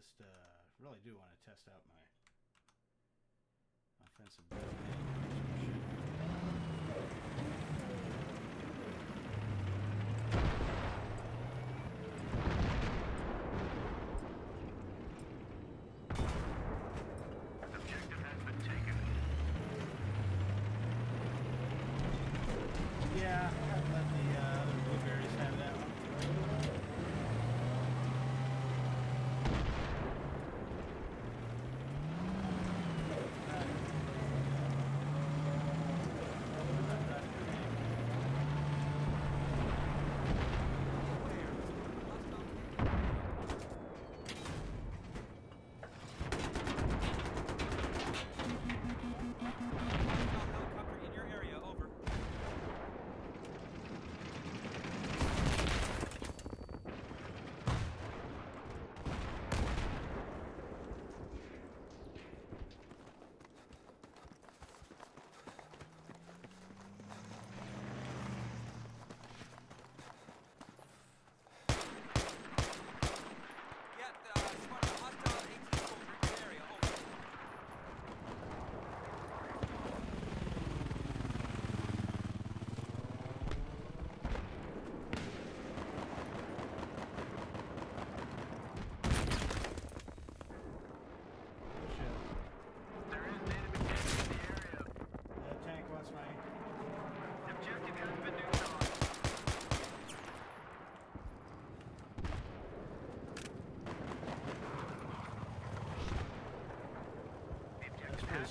just uh, really do want to test out my offensive.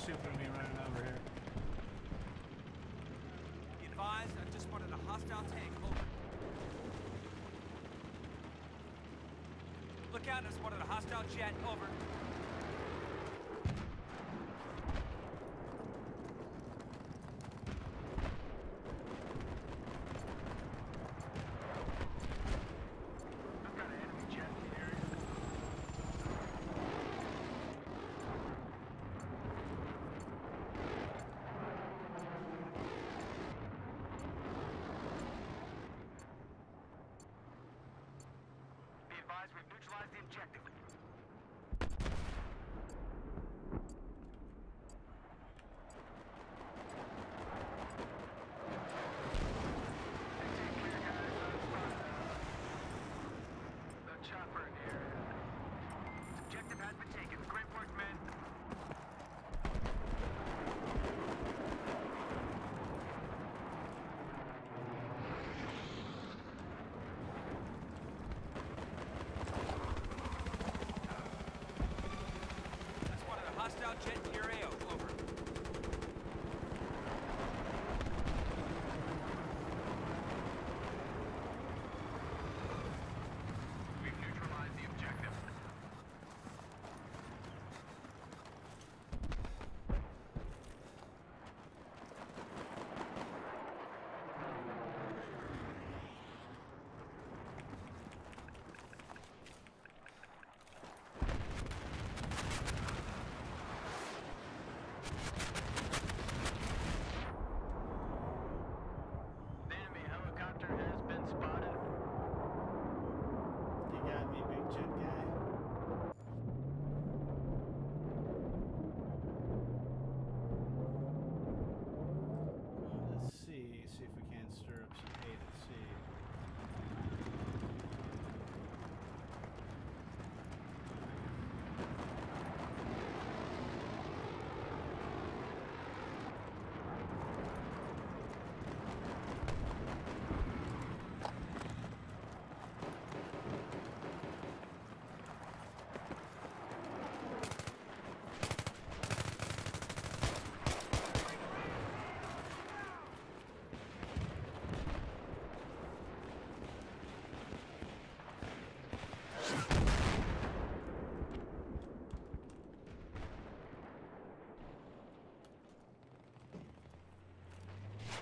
ship gonna be running over here. Be advised, I just spotted a hostile tank. Over. Look out, I spotted a hostile jet. Over. out jet to your AO.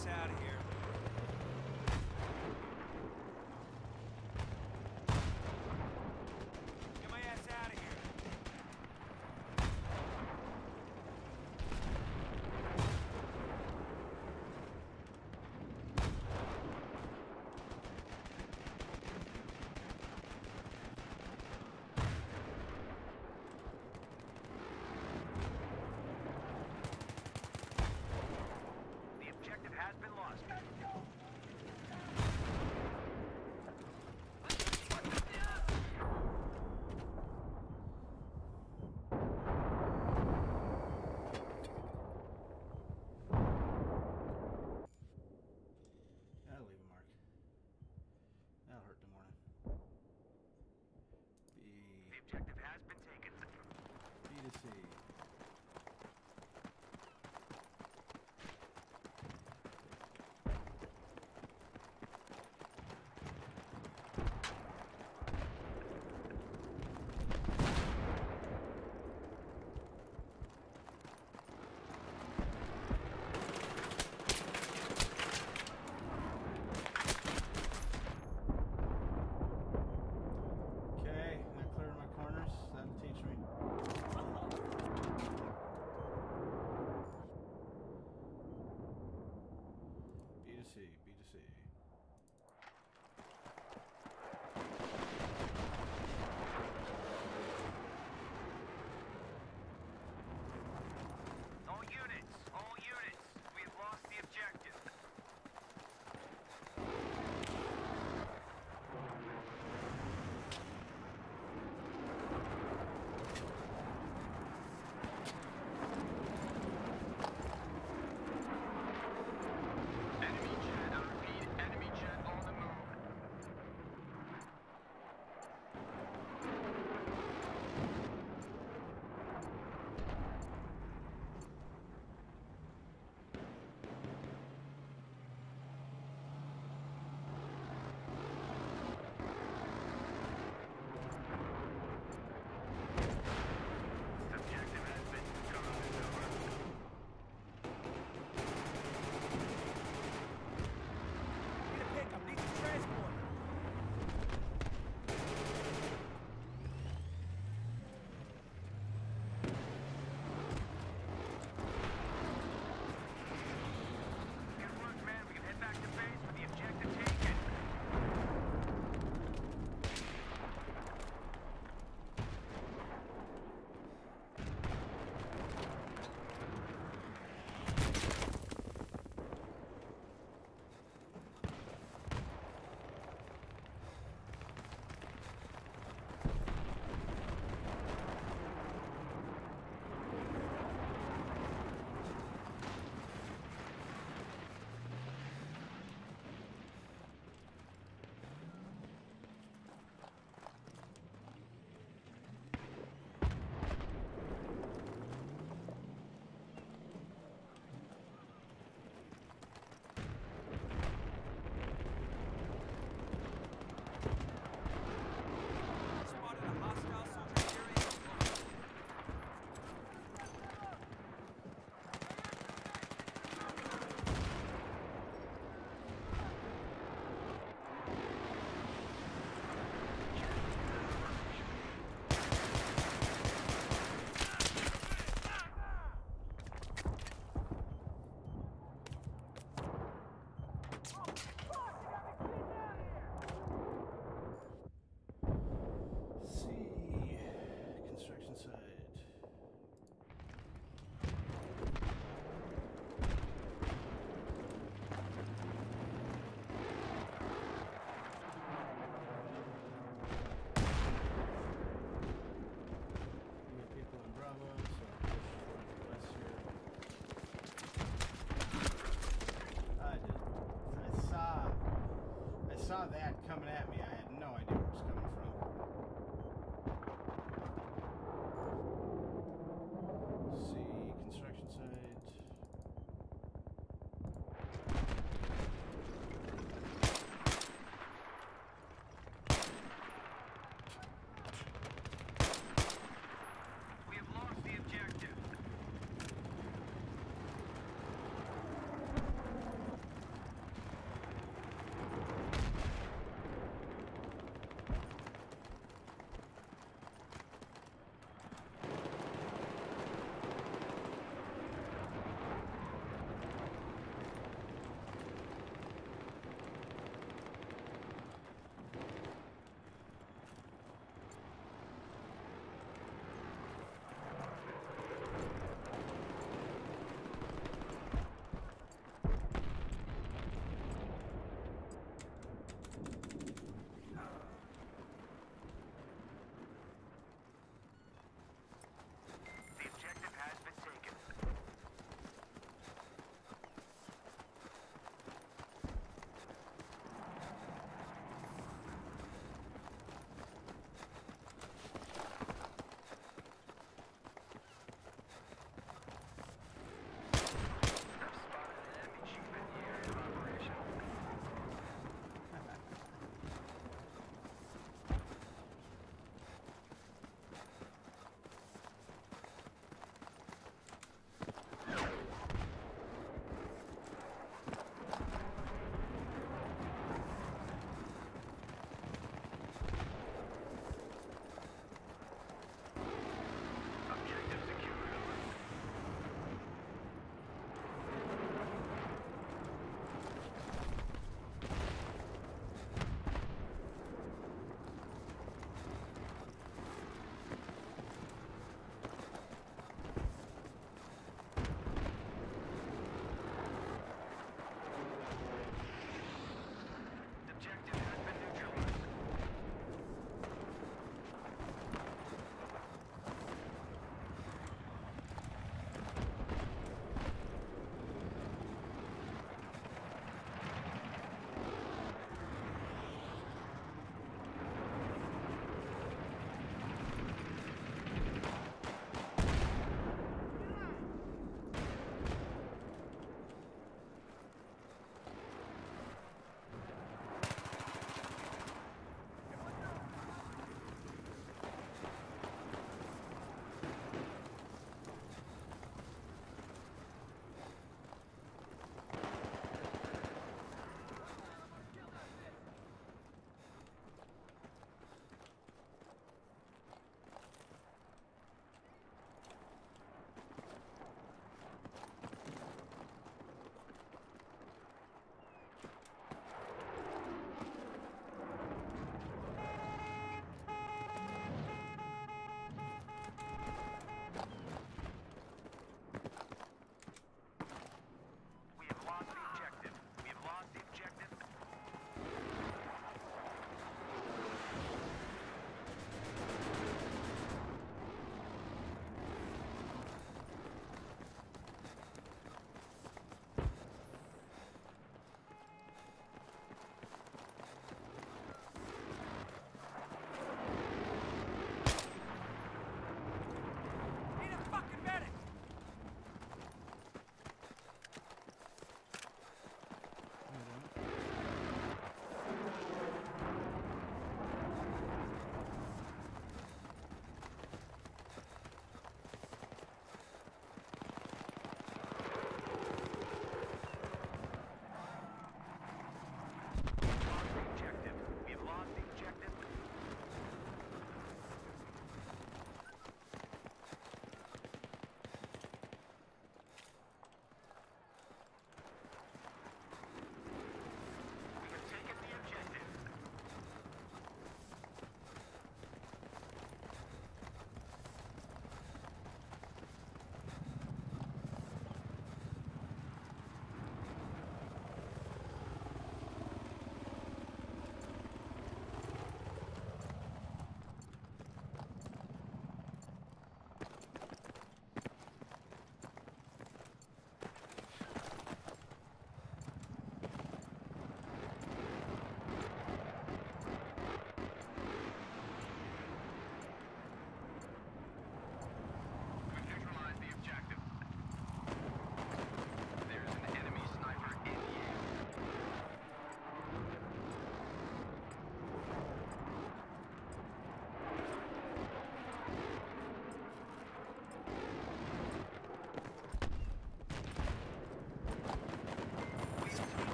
us out of here. Me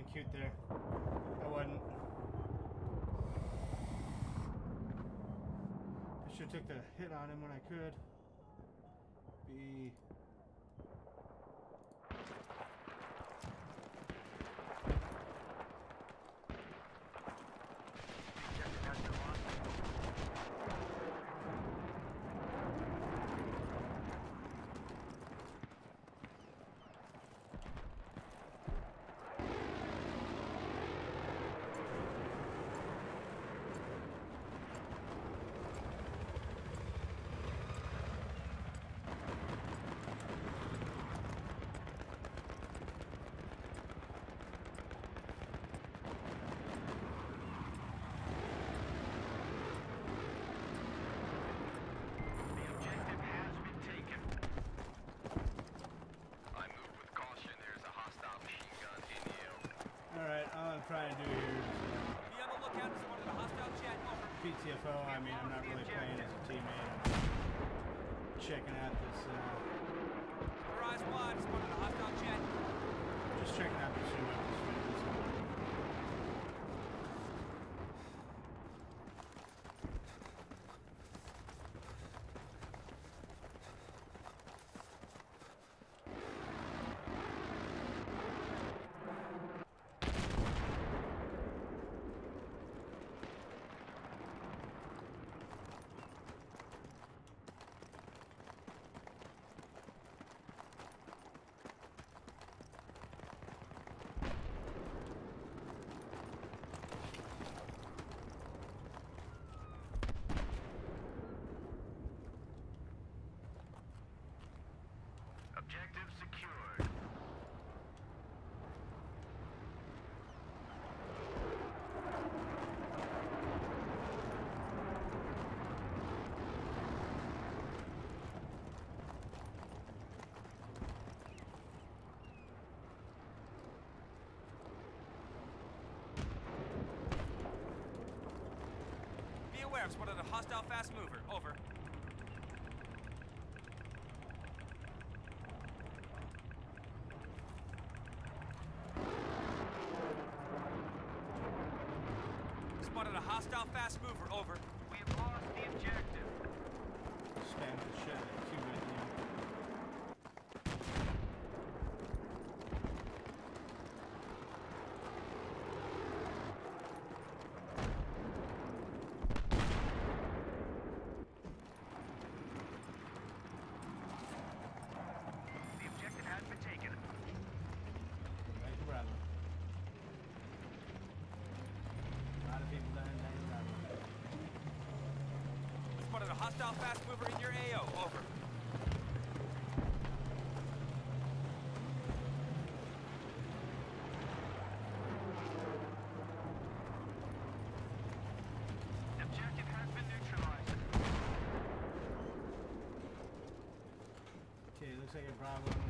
being cute there. I wasn't. I should have took the hit on him when I could. Be checking out. werfs spotted a hostile fast mover. Over. Hostile fast mover in your AO. Over. Okay, looks like a problem.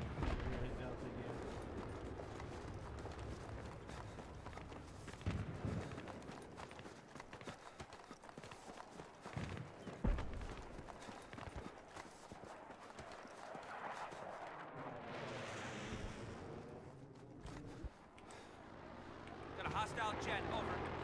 Hostile jet, over.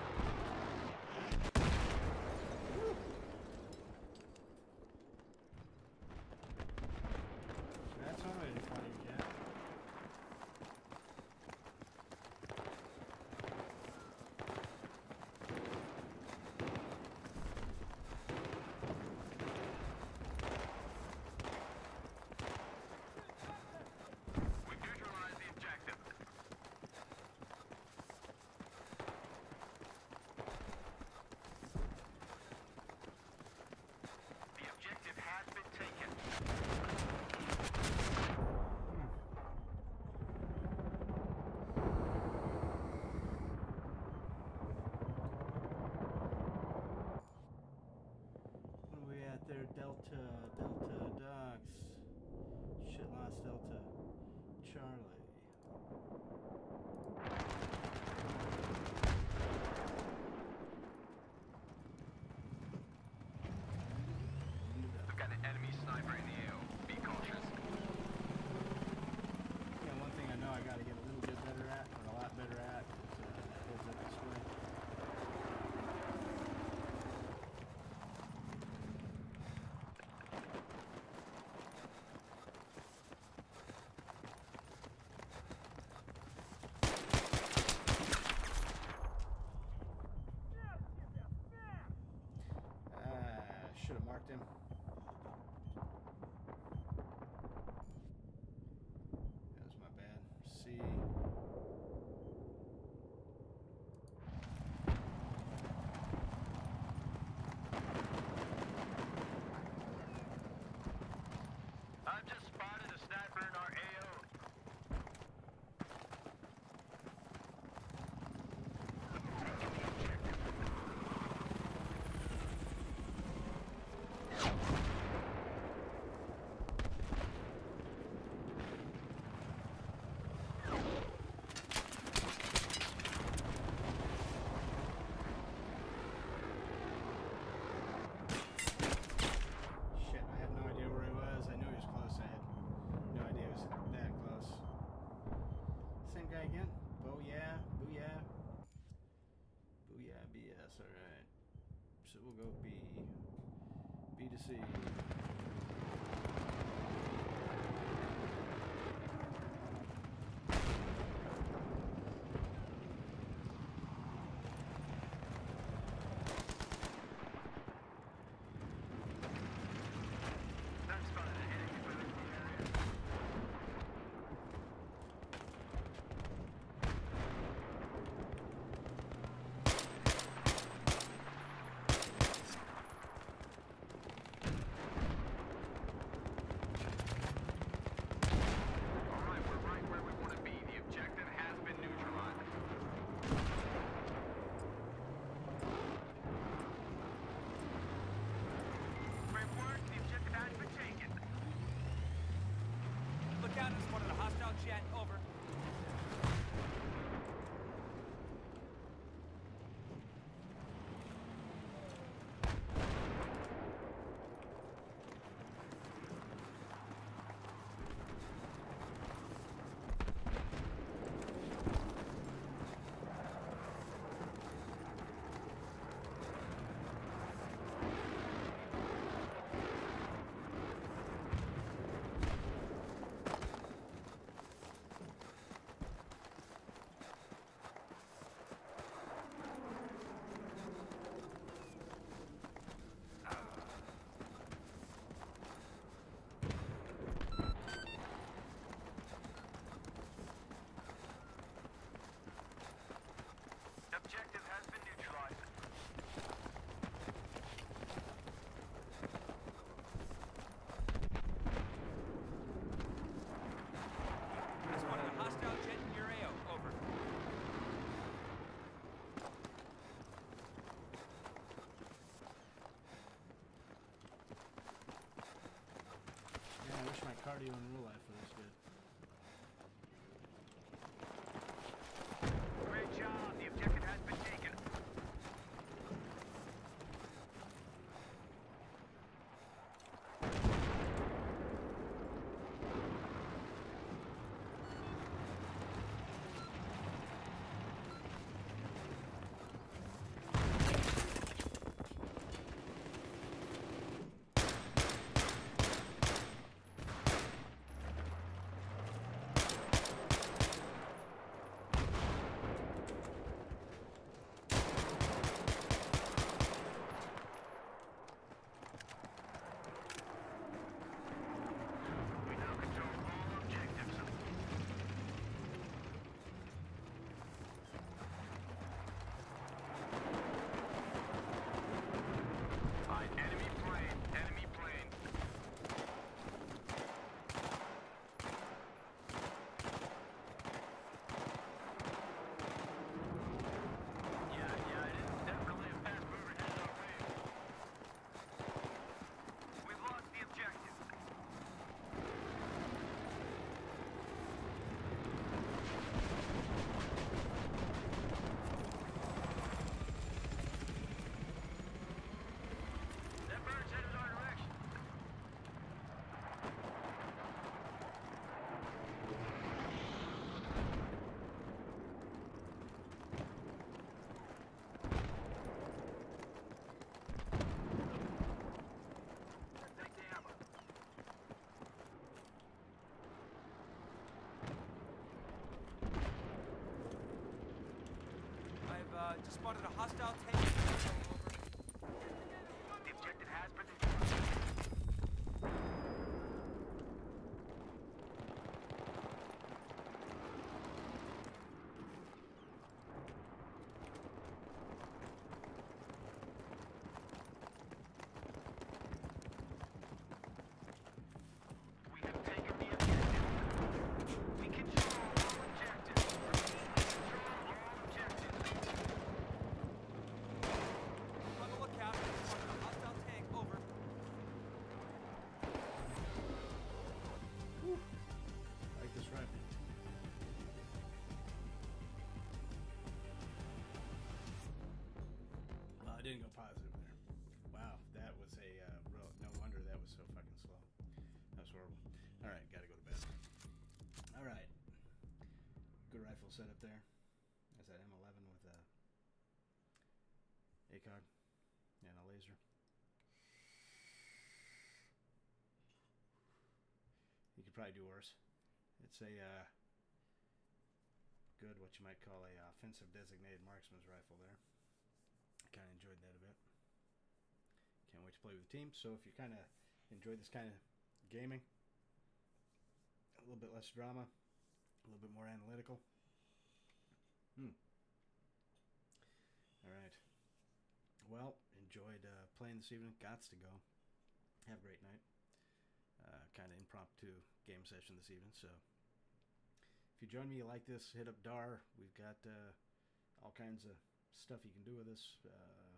Delta, Delta, Delta. guy again. yeah booyah. Booyah BS, alright. So we'll go B. B to C. cardio and just spotted a hostile tank. Setup there. That's that M11 with a ACOG and a laser. You could probably do worse. It's a uh, good, what you might call a offensive designated marksman's rifle there. I Kind of enjoyed that a bit. Can't wait to play with the team. So if you kind of enjoy this kind of gaming, a little bit less drama, a little bit more analytical. Hmm. All right. Well, enjoyed uh, playing this evening. Gots to go. Have a great night. Uh, kind of impromptu game session this evening. So if you join me, you like this, hit up DAR. We've got uh, all kinds of stuff you can do with this. Uh,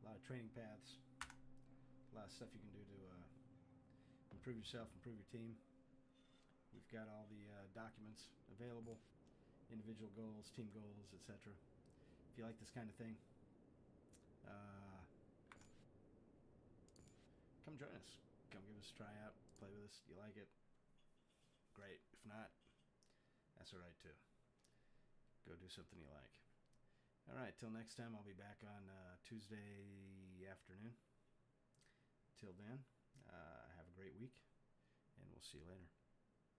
a lot of training paths, a lot of stuff you can do to uh, improve yourself, improve your team. We've got all the uh, documents available, individual goals, team goals, etc. If you like this kind of thing, uh, come join us. Come give us a try out, play with us. You like it? Great. If not, that's all right too. Go do something you like. All right, till next time, I'll be back on uh, Tuesday afternoon. Till then, uh, have a great week, and we'll see you later.